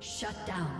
Shut down.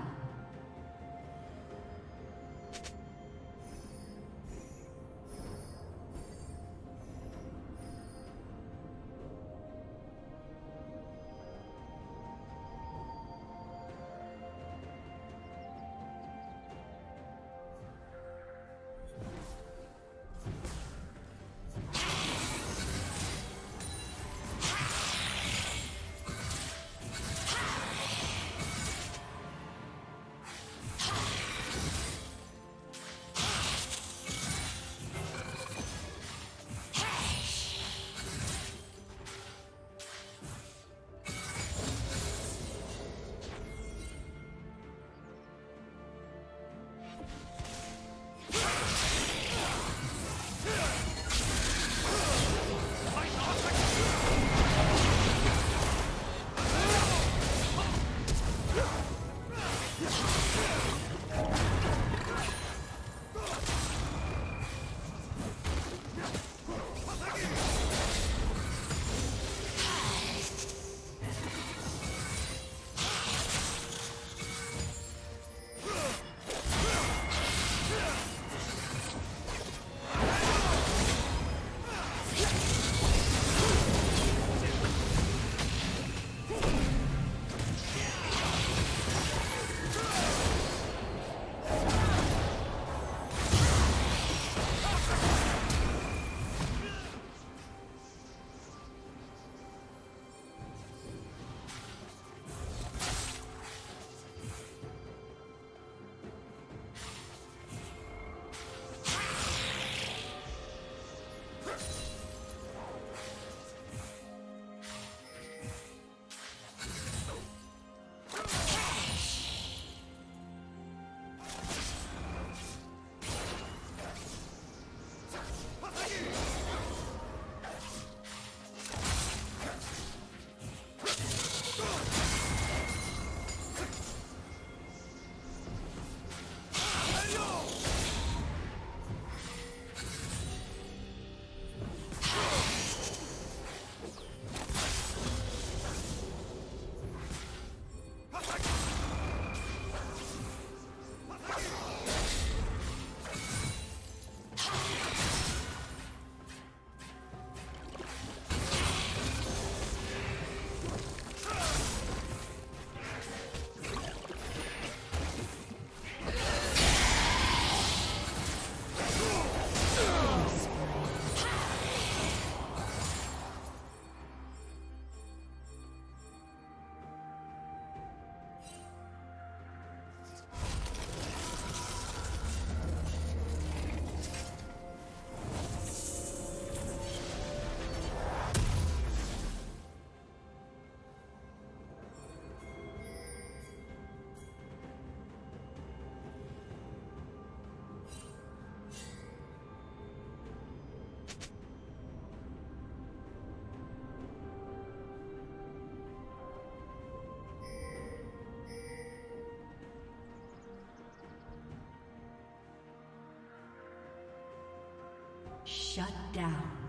Shut down.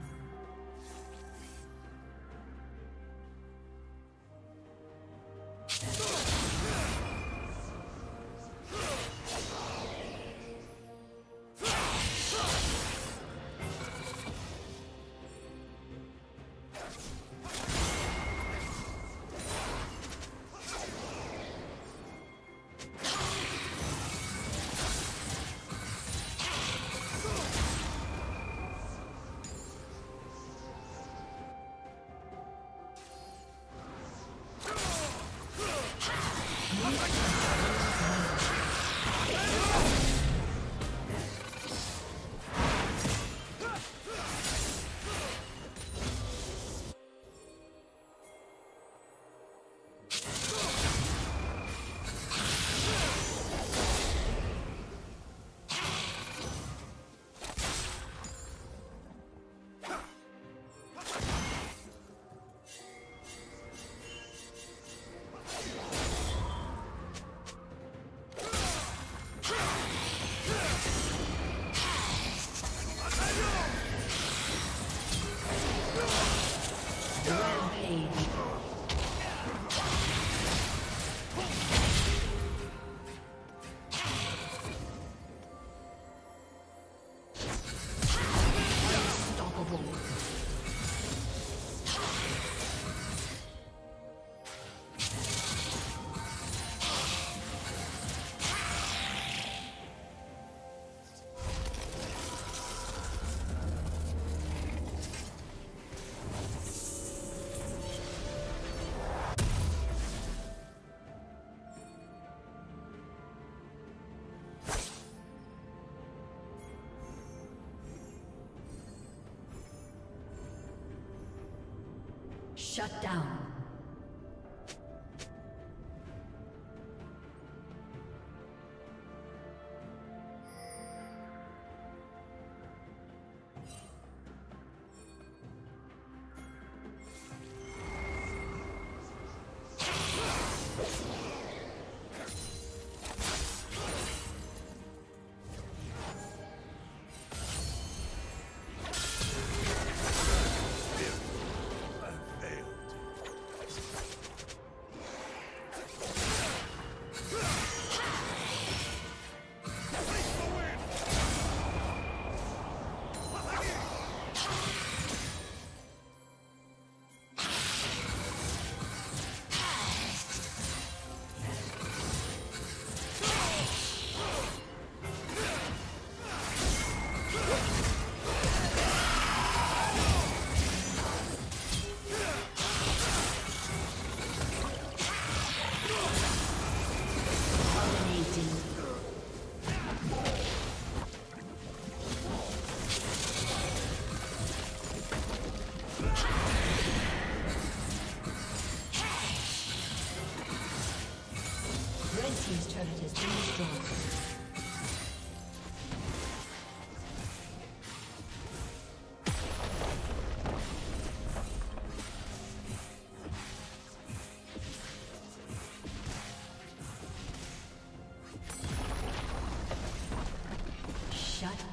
Shut down.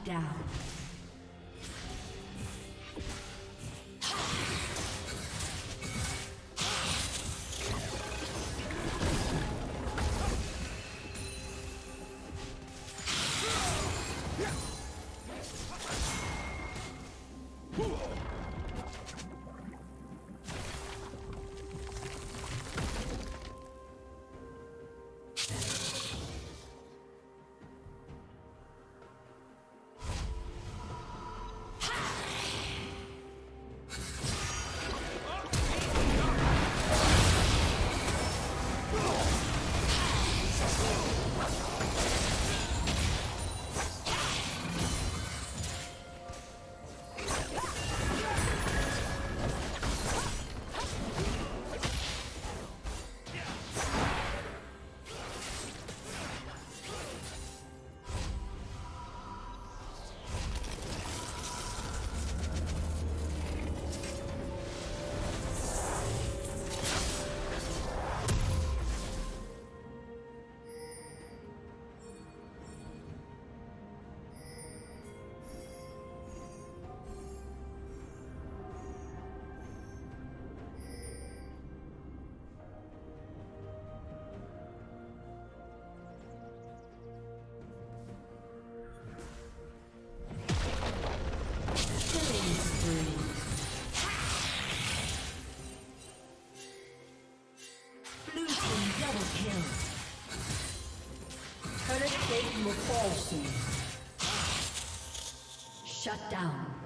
Down. will fall soon. Shut down.